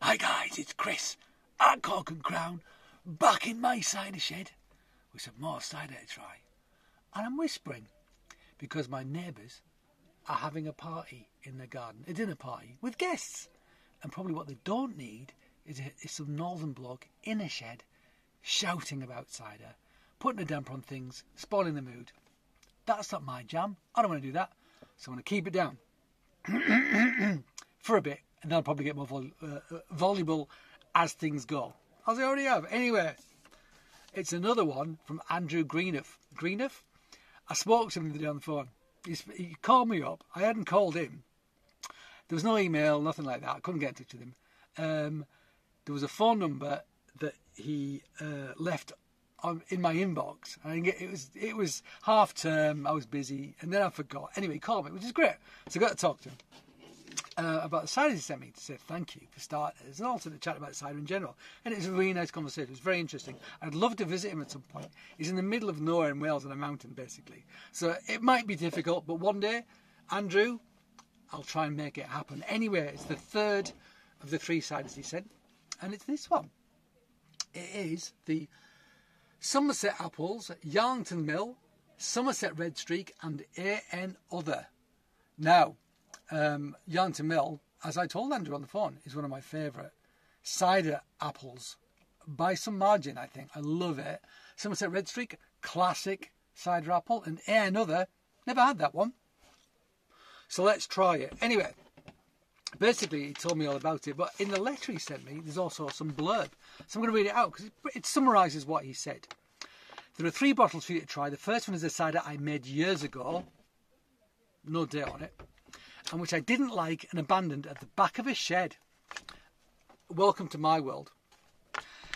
Hi guys, it's Chris at Cork and Crown, back in my cider shed with some more cider to try. And I'm whispering because my neighbours are having a party in their garden, a dinner party with guests. And probably what they don't need is, a, is some northern bloke in a shed shouting about cider, putting a damper on things, spoiling the mood. That's not my jam. I don't want to do that. So I'm going to keep it down for a bit, and I'll probably get more vol- uh, uh, voluble as things go, as I already have. Anyway, it's another one from Andrew Greenough. Greenuff? I spoke to him the day on the phone. He's, he called me up. I hadn't called him. There was no email, nothing like that. I couldn't get in touch with him. Um, there was a phone number that he uh, left on, in my inbox. I think it was it was half term. I was busy, and then I forgot. Anyway, he called me, which is great. So I got to talk to him uh, about the cider he sent me to say thank you for starters, and also to chat about cider in general. And it was a really nice conversation. It was very interesting. I'd love to visit him at some point. He's in the middle of nowhere in Wales on a mountain, basically. So it might be difficult, but one day, Andrew, I'll try and make it happen. Anyway, it's the third of the three ciders he sent, and it's this one. It is the Somerset Apples, Yarlington Mill, Somerset Red Streak, and AN Other. Now, um, Yarlington Mill, as I told Andrew on the phone, is one of my favourite cider apples by some margin, I think. I love it. Somerset Red Streak, classic cider apple, and AN Other, never had that one. So let's try it. Anyway, basically he told me all about it, but in the letter he sent me, there's also some blurb. So I'm going to read it out because it, it summarises what he said. There are three bottles for you to try. The first one is a cider I made years ago, no date on it, and which I didn't like and abandoned at the back of a shed. Welcome to my world.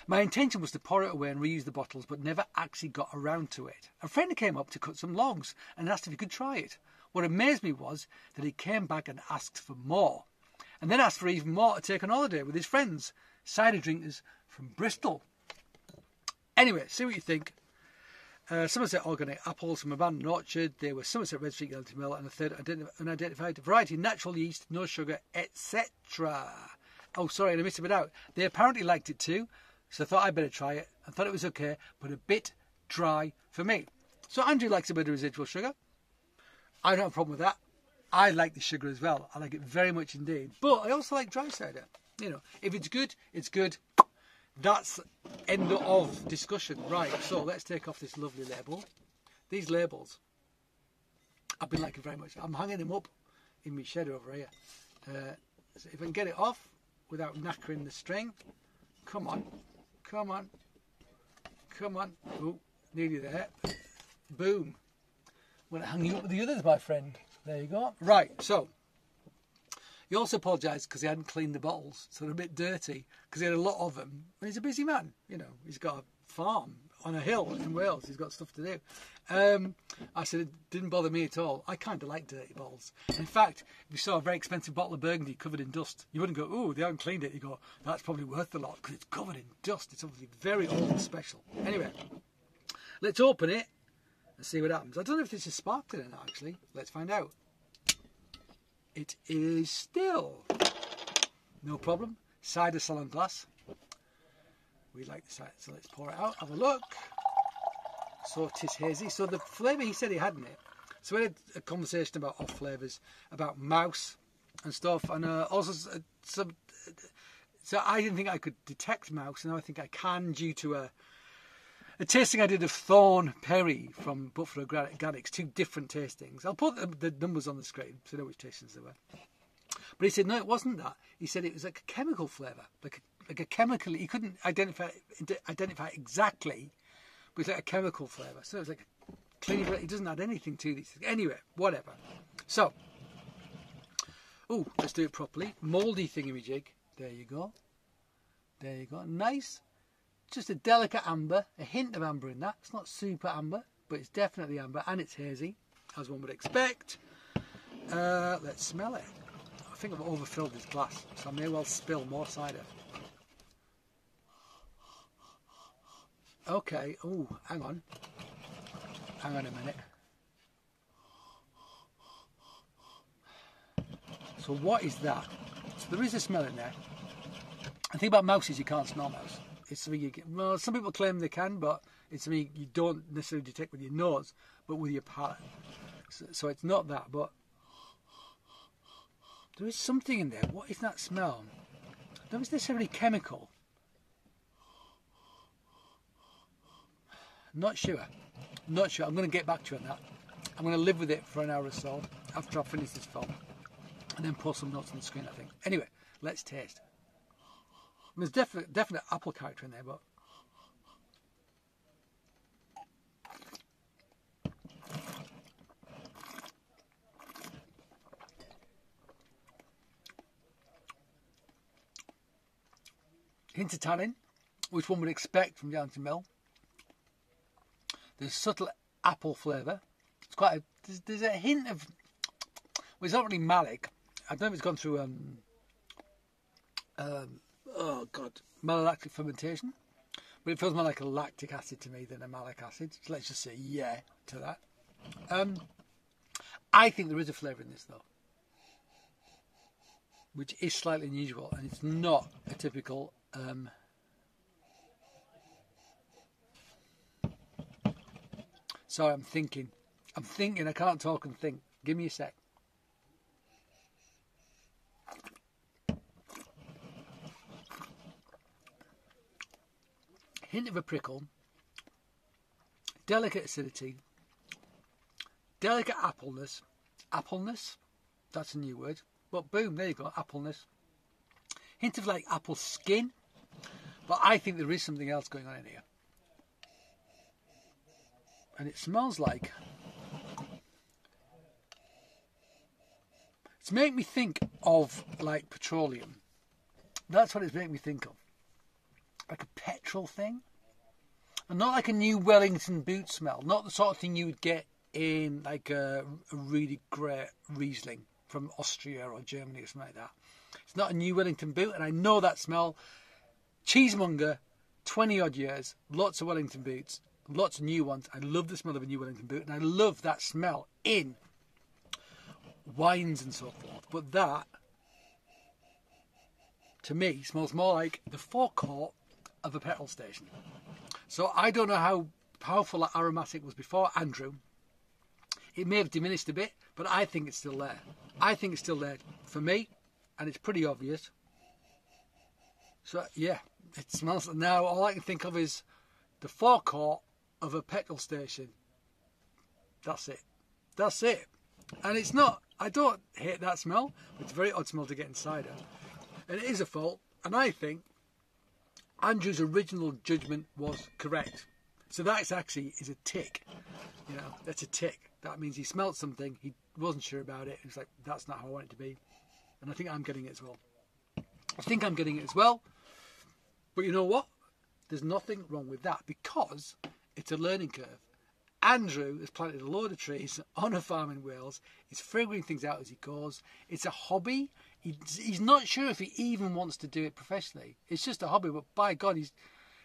My intention was to pour it away and reuse the bottles, but never actually got around to it. A friend came up to cut some logs and asked if he could try it. What amazed me was that he came back and asked for more, and then asked for even more to take on holiday with his friends, cider drinkers from Bristol. Anyway, see what you think. Uh, Somerset organic apples from a abandoned orchard. They were Somerset Red Streak Yarlington Mill and a third identif- unidentified variety, natural yeast, no sugar, etc. Oh, sorry, I missed a bit out. They apparently liked it too, so I thought I'd better try it. I thought it was okay, but a bit dry for me. So Andrew likes a bit of residual sugar. I don't have a problem with that. I like the sugar as well. I like it very much indeed. But I also like dry cider. You know, if it's good, it's good. That's end of discussion. Right, so let's take off this lovely label. These labels, I've been liking very much. I'm hanging them up in my shed over here. Uh, so if I can get it off without knackering the string, come on, come on, come on. Oh, nearly there. Boom. I'm going to hang you up with the others, my friend. There you go. Right, so he also apologised because he hadn't cleaned the bottles, so they're a bit dirty because he had a lot of them. And he's a busy man, you know. He's got a farm on a hill in Wales. He's got stuff to do. Um, I said it didn't bother me at all. I kind of like dirty bottles. In fact, if you saw a very expensive bottle of Burgundy covered in dust, you wouldn't go, "Oh, they haven't cleaned it." You go, "That's probably worth a lot because it's covered in dust. It's obviously very old and special." Anyway, let's open it and see what happens. I don't know if this is sparkling or not. Actually, let's find out. It is still no problem. Cider salon glass. We like the cider, so let's pour it out. Have a look. So it is hazy. So the flavour he said he had in it. So we had a conversation about off flavours, about mouse and stuff, and uh, also uh, some. So I didn't think I could detect mouse, and now I think I can due to a a tasting I did of Thorn Perry from Buffalo Organics, two different tastings. I'll put the, the numbers on the screen so you know which tastings they were. But he said no, it wasn't that. He said it was like a chemical flavour, like a, like a chemical. He couldn't identify identify exactly, but it's like a chemical flavour. So it was like a clean. He doesn't add anything to these. Anyway, whatever. So, oh, let's do it properly. Mouldy thingy, thingamajig. There you go. There you go. Nice just a delicate amber, a hint of amber in that. It's not super amber, but it's definitely amber and it's hazy, as one would expect. Uh, let's smell it. I think I've overfilled this glass, so I may well spill more cider. Okay, oh, hang on. Hang on a minute. So what is that? So there is a smell in there. The thing about mouse is you can't smell mouse. It's something you can, well, some people claim they can, but it's something you don't necessarily detect with your nose, but with your palate. So, so it's not that, but there is something in there. What is that smell? Not necessarily chemical. Not sure. Not sure. I'm going to get back to you on that. I'm going to live with it for an hour or so after I finish this film, and then post some notes on the screen. I think. Anyway, let's taste. There's definite definite apple character in there, but hint of tannin, which one would expect from Downton Mill. There's subtle apple flavour. It's quite a, there's, there's, a hint of well, it's not really malic. I don't know if it's gone through um, um, oh god malolactic fermentation, but it feels more like a lactic acid to me than a malic acid. So let's just say yeah to that. Um, I think there is a flavour in this though, which is slightly unusual, and it's not a typical um, sorry, I'm thinking. I'm thinking. I can't talk and think. Give me a sec. Hint of a prickle. Delicate acidity. Delicate appleness. Appleness. That's a new word. But boom, there you go. Appleness. Hint of like apple skin. But I think there is something else going on in here. And it smells like. It's making me think of like petroleum. That's what it's making me think of. Petrol thing. And not like a new Wellington boot smell. Not the sort of thing you would get in like a, a really great Riesling from Austria or Germany or something like that. It's not a new Wellington boot, and I know that smell cheesemonger, 20 odd years, lots of Wellington boots, lots of new ones. I love the smell of a new Wellington boot, and I love that smell in wines and so forth. But that, to me, smells more like the forecourt of a petrol station. So I don't know how powerful that aromatic was before Andrew. It may have diminished a bit, but I think it's still there. I think it's still there for me, and it's pretty obvious. So yeah, it smells. Now all I can think of is the forecourt of a petrol station. That's it. That's it. And it's not. I don't hate that smell. It's a very odd smell to get inside of, and it is a fault. And I think Andrew's original judgment was correct. So that's actually is a tick. You know, that's a tick. That means he smelt something. He wasn't sure about it. He's like, that's not how I want it to be. And I think I'm getting it as well. I think I'm getting it as well. But you know what? There's nothing wrong with that because it's a learning curve. Andrew has planted a load of trees on a farm in Wales. He's figuring things out as he goes. It's a hobby. He's not sure if he even wants to do it professionally. It's just a hobby, but by God, he's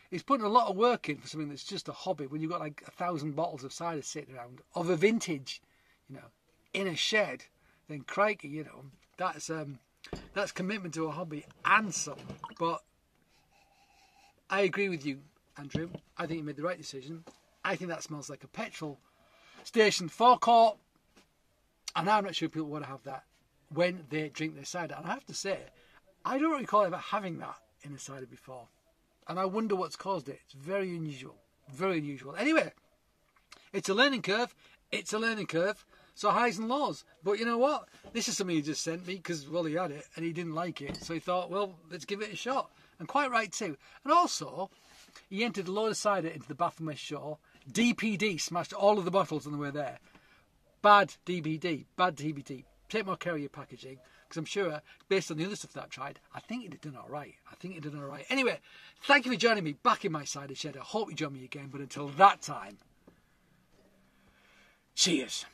he's putting a lot of work in for something that's just a hobby. When you've got like a thousand bottles of cider sitting around of a vintage, you know, in a shed, then crikey, you know, that's um, that's commitment to a hobby and some. But I agree with you, Andrew. I think you made the right decision. I think that smells like a petrol station forecourt, and I'm not sure people want to have that when they drink their cider. And I have to say, I don't recall ever having that in a cider before, and I wonder what's caused it. It's very unusual, very unusual. Anyway, it's a learning curve. It's a learning curve. So highs and lows. But you know what? This is something he just sent me because well he had it and he didn't like it, so he thought, well, let's give it a shot and quite right too. And also, he entered a load of cider into the West Shore. DPD smashed all of the bottles on the way there. Bad DPD, bad DPD. Take more care of your packaging because I'm sure, based on the other stuff that I've tried, I think it did all right. I think it did all right. Anyway, thank you for joining me back in my cider shed. I hope you join me again, but until that time, cheers.